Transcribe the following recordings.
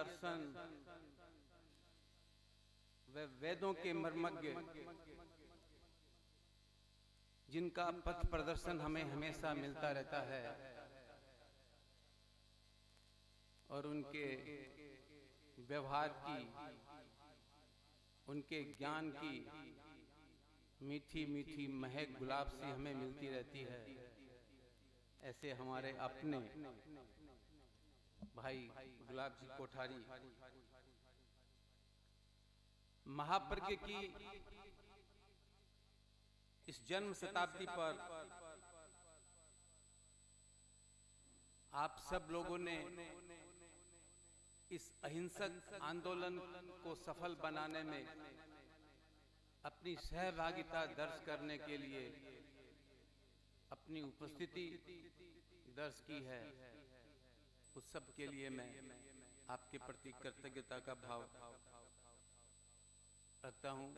दर्शन। व वेदों के मर्मज्ञ, जिनका पथ प्रदर्शन हमें हमेशा मिलता रहता है और उनके व्यवहार की, उनके ज्ञान की मीठी मीठी महक गुलाब सी हमें मिलती रहती है। ऐसे हमारे अपने भाई गुलाब जी कोठारी। महाप्रज्ञ की इस जन्म शताब्दी पर आप सब लोगों ने इस अहिंसक आंदोलन को सफल बनाने में अपनी सहभागिता दर्ज करने के लिए अपनी उपस्थिति दर्ज की है। उस सब के लिए मैं आपके प्रति कृतज्ञता का भाव रखता हूँ।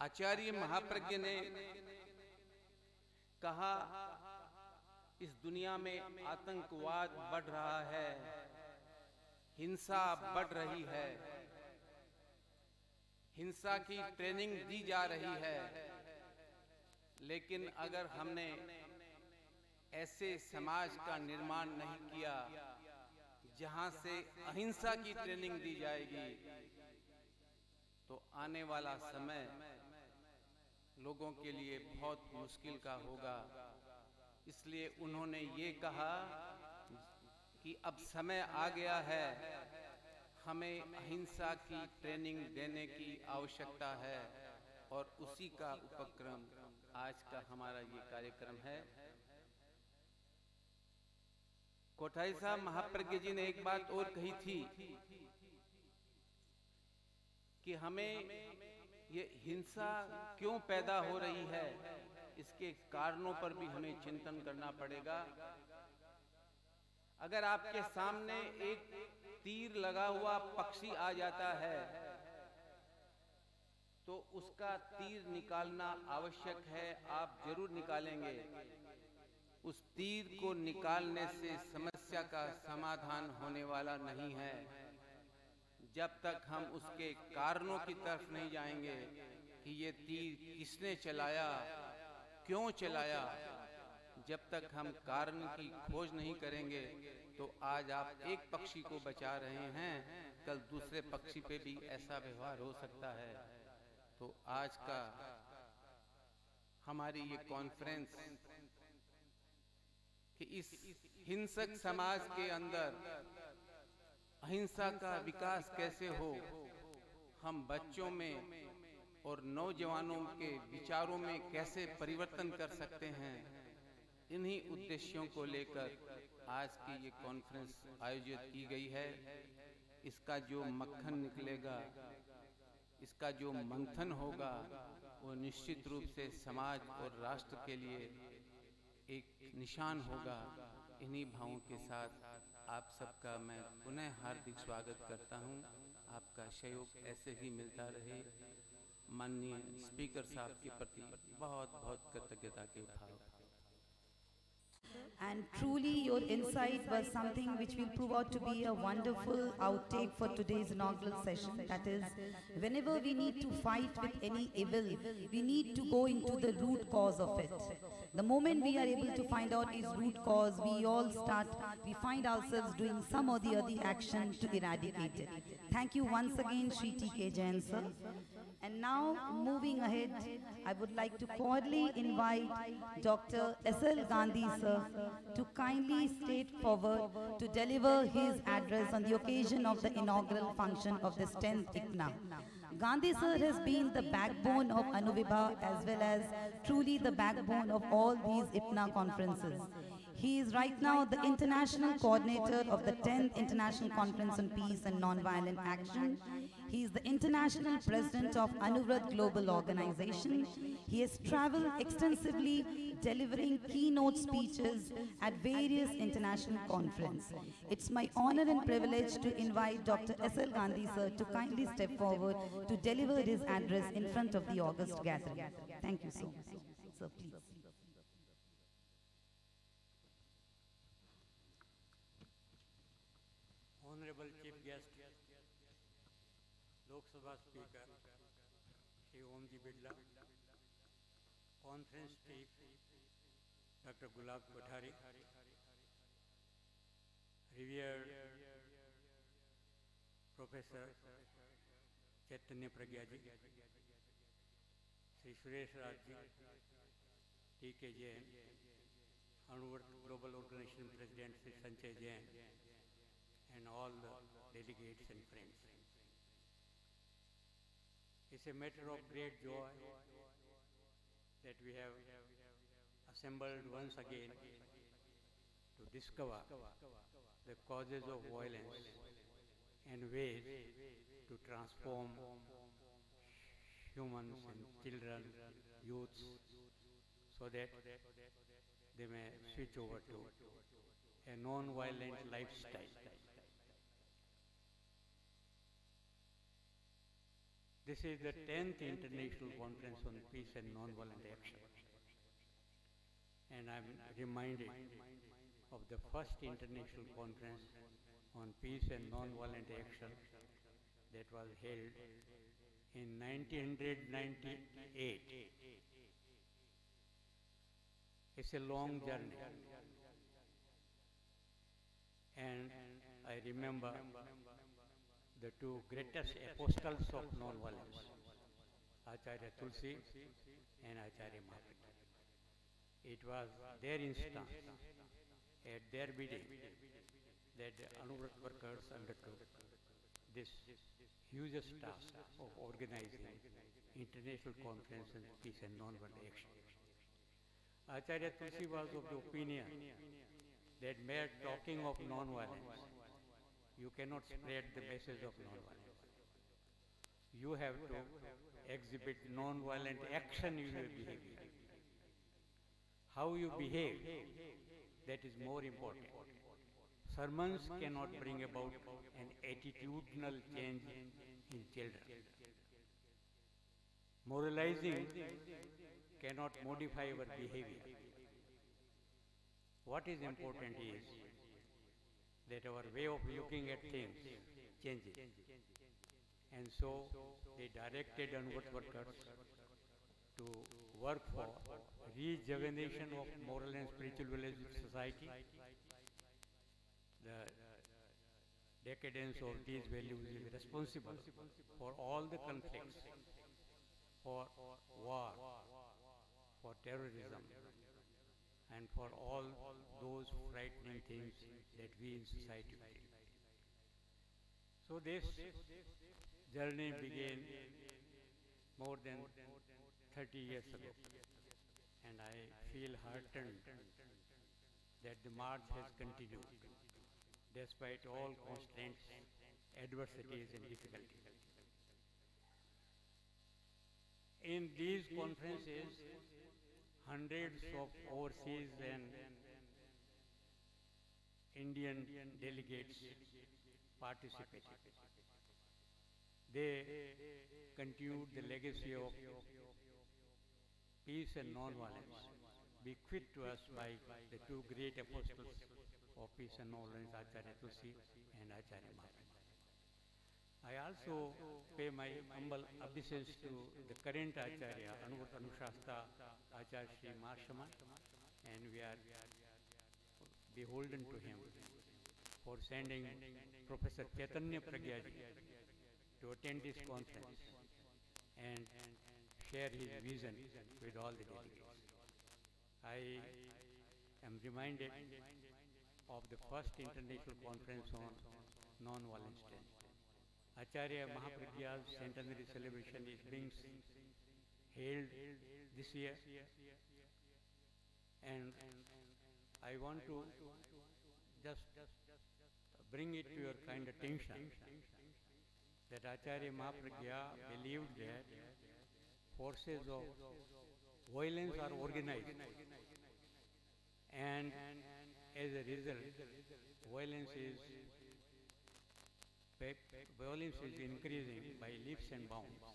आचार्य महाप्रज्ञ ने कहा, इस दुनिया में आतंकवाद बढ़ रहा है, हिंसा बढ़ रही है, हिंसा की ट्रेनिंग दी जा रही है, लेकिन अगर हमने ऐसे समाज का निर्माण नहीं किया जहाँ से अहिंसा की ट्रेनिंग दी जाएगी। तो आने वाला समय लोगों के लिए बहुत मुश्किल का होगा। इसलिए उन्होंने ये कहा कि अब समय आ गया है, हमें अहिंसा की ट्रेनिंग देने की आवश्यकता है और उसी का उपक्रम आज का हमारा ये कार्यक्रम है। कोठारी साहब महाप्रज्ञ जी ने एक बात और कही थी कि हमें ये हिंसा क्यों पैदा हो रही है? इसके कारणों पर भी हमें चिंतन करना पड़ेगा। अगर आपके सामने एक तीर लगा हुआ पक्षी आ जाता है तो उसका तीर निकालना आवश्यक है। आप ज़रूर निकालेंगे। उस तीर को निकालने से समस्या का समाधान होने वाला नहीं है। जब तक हम उसके कारणों की तरफ़ नहीं जाएँगे कि ये तीर किसने चलाया, क्यों चलाया, जब तक हम कारण की खोज नहीं करेंगे तो आज आप एक पक्षी को बचा रहे हैं, कल दूसरे पक्षी पे भी ऐसा व्यवहार हो सकता है। तो आज का हमारी ये कॉन्फ्रेंस कि इस हिंसक समाज के अंदर अहिंसा का विकास कैसे हो? हम बच्चों में और नौजवानों के विचारों में कैसे परिवर्तन कर सकते हैं? इन्हीं उद्देश्यों को लेकर आज की ये कॉन्फ्रेंस आयोजित की गई है। इसका जो मक्खन निकलेगा, इसका जो मंथन होगा, वो निश्चित रूप से समाज और राष्ट्र के लिए एक निशान होगा इन्हीं भावों के साथ। आप सबका मैं पुनः हार्दिक स्वागत करता हूँ। आपका सहयोग ऐसे ही मिलता रहे। माननीय स्पीकर साहब के प्रति बहुत बहुत कृतज्ञता के भाव। And truly, your insight was something which will prove out to be a wonderful outtake for today's inaugural session. That is, whenever we need to fight with any evil, we need to go into the root cause of it. The moment we are able to find out its root cause, we all start, we find ourselves doing some or the other action to eradicate it. Thank you once again, Sri T.K. Jain, sir. And now, moving ahead, I would like to cordially invite Dr. S.L. Gandhi, sir, to kindly state forward to deliver his address on the occasion of the inaugural function of this 10th ICPNA. Gandhi, sir, has been the backbone of Anuvibha as well as truly the backbone of all these ICPNA conferences. He is right now the international coordinator of the 10th International Conference on Peace and Nonviolent Action. He is the international president of Anuvrat Global Organization. He has traveled extensively delivering keynote speeches at various international conferences. It's my honor and privilege to invite Dr. S.L. Gandhi sir to kindly step forward to deliver his address in front of the August gathering. Thank you. Sir, please. Conference Chief, Dr. Gulab Kothari, revered Professor Chaitanya Pragyaji, Sri Suresh Rajji, T.K. Jain, Honorable Global Organization President Sri Sanjay Jain, and all the delegates and friends. It's a matter of great joy that we have assembled once again to discover the causes of violence and ways to transform humans and children, youths, so that they may switch over to a non-violent lifestyle. This is the 10th International Conference on Peace and Nonviolent Action. And I'm reminded of the first International Conference on Peace and Nonviolent Action that was held in 1998. It's a long journey. And I remember the two greatest apostles of nonviolence, Acharya Tulsi and Acharya Mahapragya. It was their instance, at their bidding, that the Anuvrat workers undertook this huge task of organizing international conference on peace and nonviolent action. Acharya Tulsi was of the opinion that mere talking of nonviolence, you cannot spread the message of non-violence. You have to exhibit non-violent action in your behavior. How you behave, that is more important. Sermons cannot bring about an attitudinal change in children. Moralizing cannot modify our behavior. What is important is that our way of looking at things changes. And so they directed Anuvrat workers to work for rejuvenation of moral and spiritual values of society. The decadence of these values is responsible for all the conflicts, for war, for terrorism, and for all those frightening things that we in society feel. So this journey began more than 30 years ago, and I feel heartened that the march has continued despite all constraints, adversities and difficulties. In these conferences, hundreds of overseas and Indian delegates participated. They continued the legacy of peace and non-violence bequeathed to us by the two great apostles of peace and non-violence, Acharya Tulsi and Acharya Mahapragya. I also pay my humble obeisance to the current Acharya, Anuvrat Anushasta Acharya Sri Mahashraman, and we are beholden to him for sending Professor Chaitanya Pragyaji to attend this conference and share his vision with all the delegates. I am reminded of the first international conference on non-violent strength. Acharya Mahapragya's centenary celebration is being held this year. And I want to just bring it to your kind attention that Acharya Mahapragya believed that forces of violence are organized. And as a result violence is violence is increasing by leaps and bounds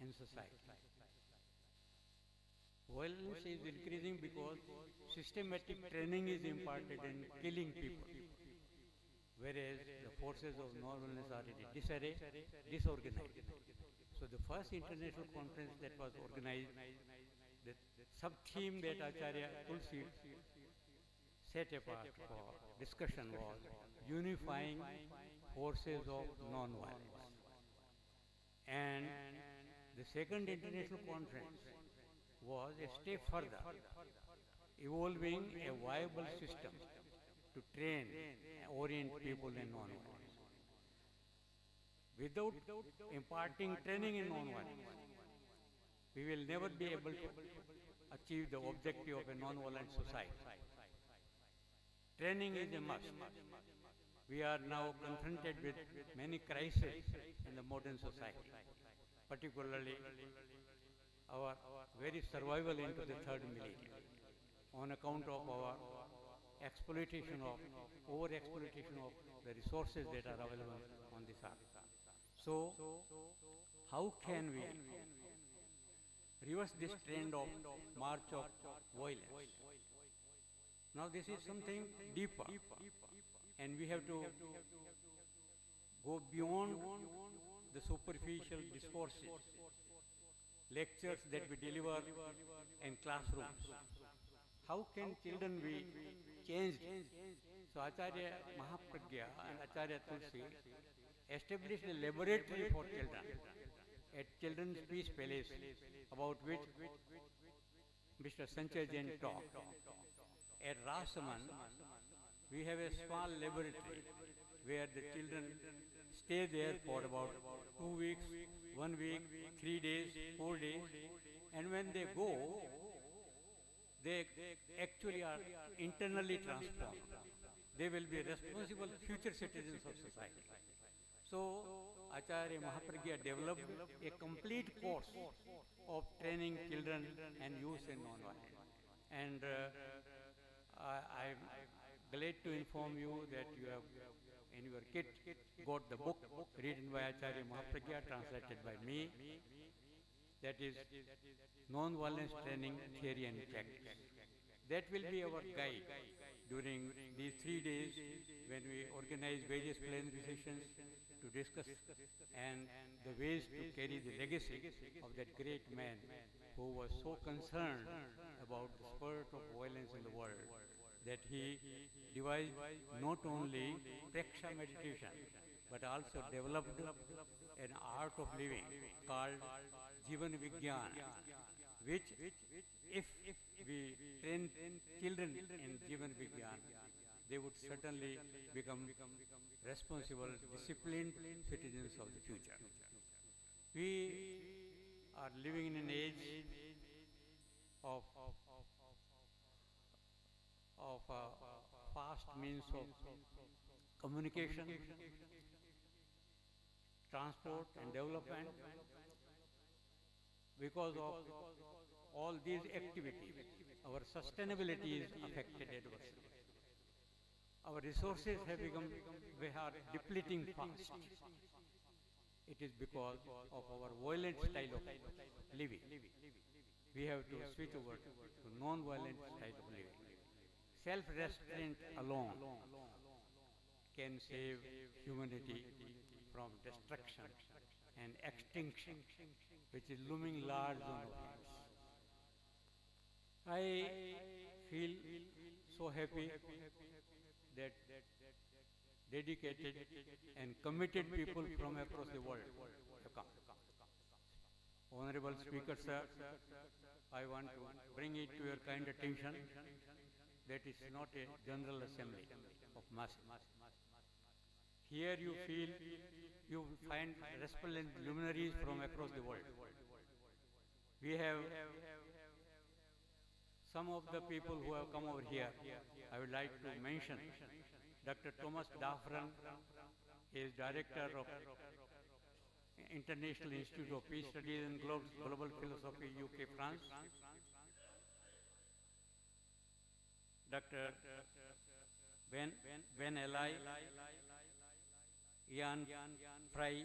in society. Violence is increasing because systematic training is imparted in killing people, whereas the forces of non-violence are in disarray, disorganized. So the first international conference that was organized, the sub-theme that Acharya Tulsi set apart for discussion was unifying forces of non-violence. And the second international conference was a step further, evolving a viable system to train and orient people in non-violence. Without imparting training in non-violence, we will never be able to achieve the objective of a non-violent society. Training is a must. We are now confronted with many crises in the modern society, particularly our very survival into the third millennium on account of our exploitation of, over-exploitation of the resources that are available on this earth. So, how can we reverse this trend of march of violence? Now this is something deeper and we have to go beyond the superficial discourses, lectures that we deliver in classrooms. How can children be changed? So Acharya Mahapragya and Acharya Tulsi established a laboratory for children at Children's Peace Palace about which Mr. Sanjay Jain talked. At Rajsamand, we have a small laboratory where the children stay there for about two weeks, one week, three days, four days, and when they go, they actually are internally transformed. They will be responsible future citizens of society. So, Acharya Mahapragya developed a complete course of training children and youth in non-violence. And uh, glad to inform you that you have in your kit got the book written by Acharya Mahapragya, translated by me. That is Non-Violence Training Theory and Practice. That will be our guide during these three days when we organize various plenary sessions to discuss and the ways to carry the legacy of that great man who was so concerned about the spurt of violence in the world that he devised not only preksha meditation but also developed an art of living called Jivan Vigyan which if we train children in Jivan Vigyan they would certainly become responsible, disciplined citizens of the future. We are living in an age of, of uh, fast means of communication, transport and development. Because of all these activities, our sustainability is affected adversely our resources have become, we are depleting fast. It is because of our violent style of living. We have to switch over to non-violent style of living. Self-restraint alone can save humanity from destruction and extinction, which is looming large on hands. I feel so happy that dedicated and committed people from across the world have come. Honorable Speaker, sir, I want to bring it to your kind attention that is not a general assembly of masses. Here you feel, you find resplendent luminaries from across the world. We have some of the people who have come over here, I would like to mention Dr. Thomas Daffern is director of International Institute of Peace Studies and Global Philosophy, UK, France. Dr. Ben, ben Eli, Ian Fry,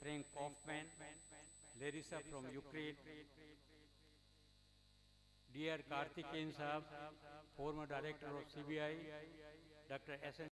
Frank Kaufman, Larissa from Ukraine, Dear Karthikeyan Saab, former director of CBI, Dr. S.